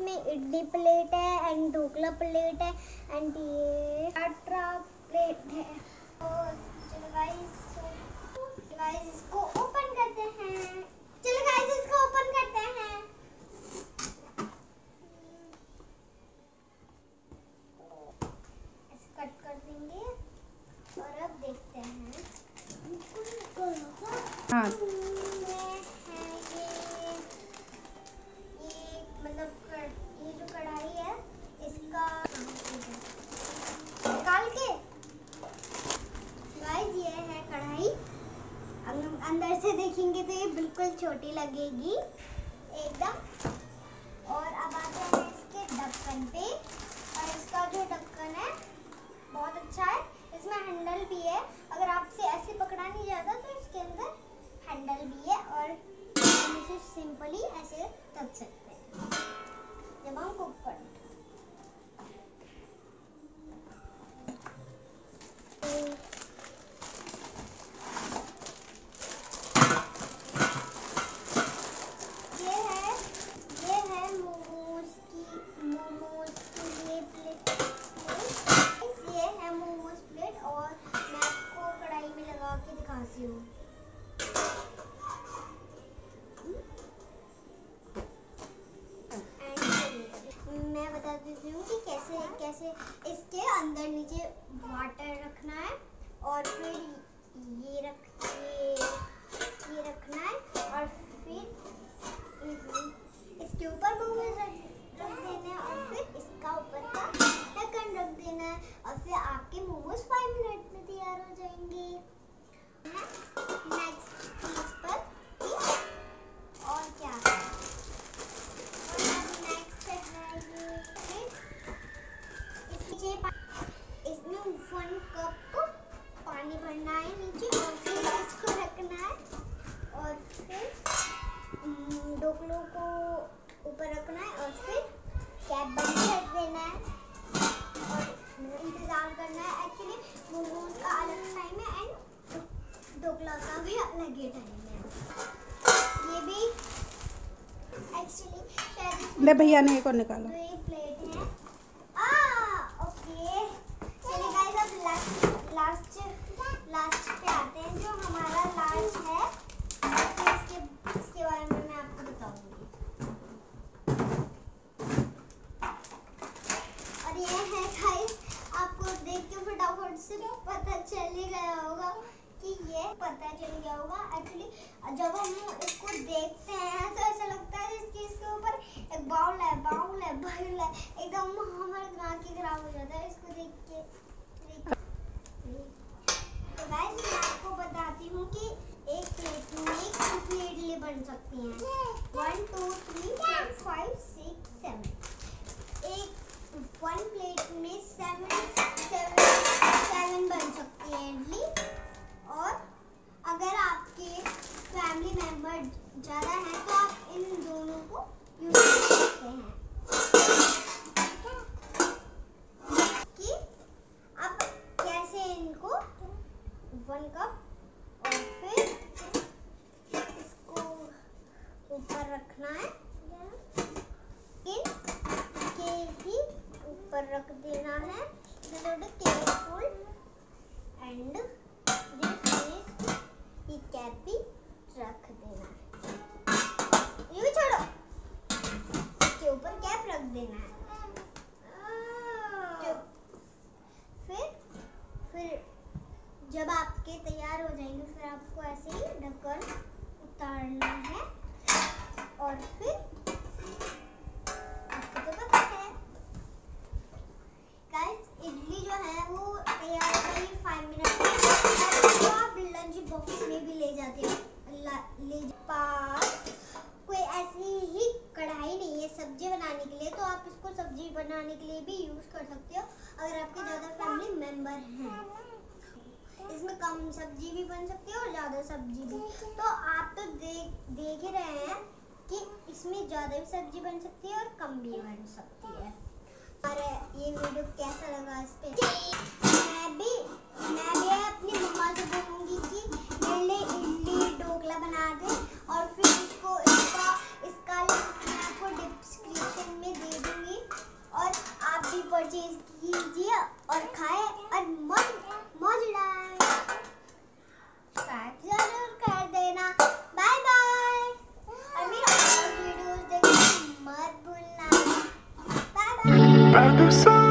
Idli plate है, and dhokla plate है, and ये प्लेट है। इसको ओपन करते अब देखते हैं। हाँ ये है ये ये मतलब कड़- ये जो कढ़ाई है इसका निकाल के गाइस ये है कढ़ाई अगर हम अंदर से देखेंगे तो ये बिल्कुल छोटी लगेगी, एकदम। और अब आते हैं इसके ढक्कन पे। और इसका जो ढक्कन है, बहुत अच्छा है। इसमें हैंडल भी है। अगर आपसे वाटर रखना है और फिर ये रख, ये ये रखना है और फिर इसके ऊपर मोमोज है। गाइस आपको देख के फटाफट से पता चल गया होगा कि ये पता चल गया होगा। एक्चुअली जब हम इसको देखते हैं तो ऐसा लगता है इसके ऊपर एक बाउल है बाउल है बाउल है एकदम हमारे दिमाग ही खराब हो जाता है, इसको देख के तो गाइस मैं आपको बताती हूँ कि एक प्लेट में कितनी इडली बन सकती हैं? One two three four five six seven एक वन प्लेट में सेवन सेवन बन सकती है इडली और अगर आपके फैमिली मेंबर ज़्यादा हैं तो आप इन दोनों को यूज़ कर सकते हैं कि आप कैसे इनको वन कप और फिर इसको ऊपर रखना है इन के ही ऊपर रख देना है थोड़े केयरफुल एंड ये कैप भी रख देना है ये भी छोड़ो इसके ऊपर कैप रख देना है जो- फिर फिर जब आपके तैयार हो जाएँगे फिर आपको ऐसे ही ढक्कन उतारना है और फिर आपको तो पता है गाइस इडली जो है वो तैयार हो गई फाइव मिनट में तो आप लंच बॉक्स में भी ले जाते हो। ला- पास, कोई ऐसी ही कढ़ाई नहीं है सब्ज़ी बनाने के लिए तो आप इसको सब्ज़ी बनाने के लिए भी यूज़ कर सकते हो, अगर आपके ज़्यादा फैमिली मेंबर हैं। इसमें कम सब्ज़ी भी बन सकती है और ज़्यादा सब्ज़ी भी। तो आप तो देख देख रहे हैं कि इसमें ज़्यादा भी सब्ज़ी बन सकती है और कम भी बन सकती है। और ये वीडियो कैसा लगा इस पे? मैं भी मैं भी अपनी मम्मा से बोलूँगी कि मेरे लिए इडली ढोकला बना दे और फिर इसको इसका इसका लिंक मैं आपको डिस्क्रिप्शन में दे दूँगी और आप भी परचेज कीजिए और खाएँ और मन मौज उड़ाएँ ज़रूर कर देना बाय बाय और मेरे और वीडियोस देखना मत भूलना बाय बाय